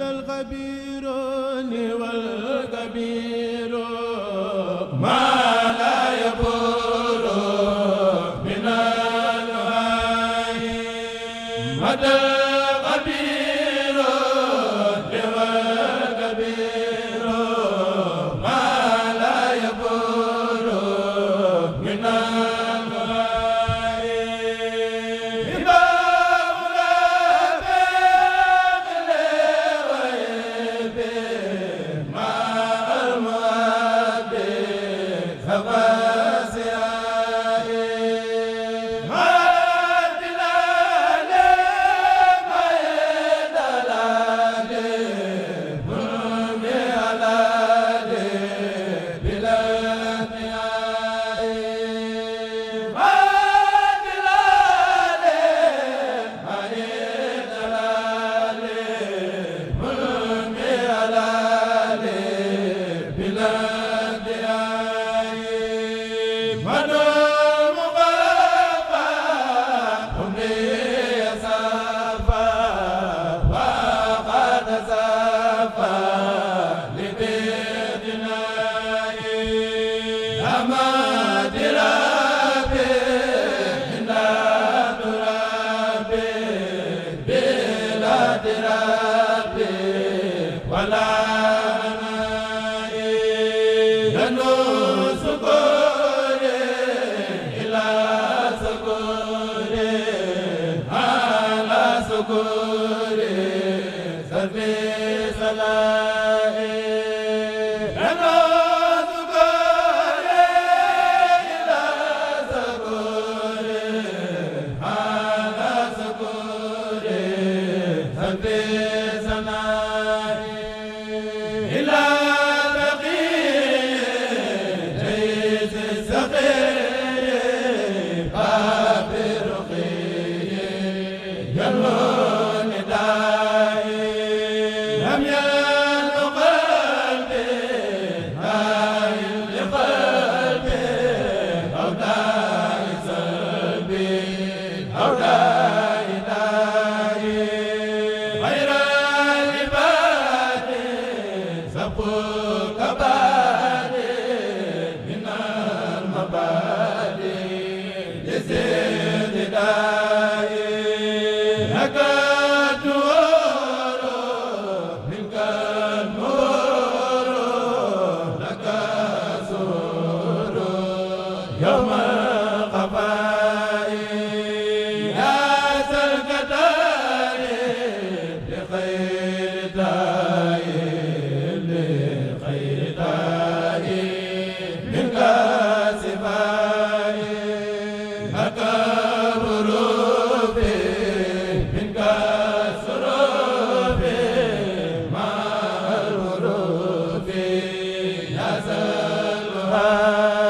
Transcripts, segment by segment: الخبير والكبير ما Madira Good.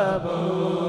baboon.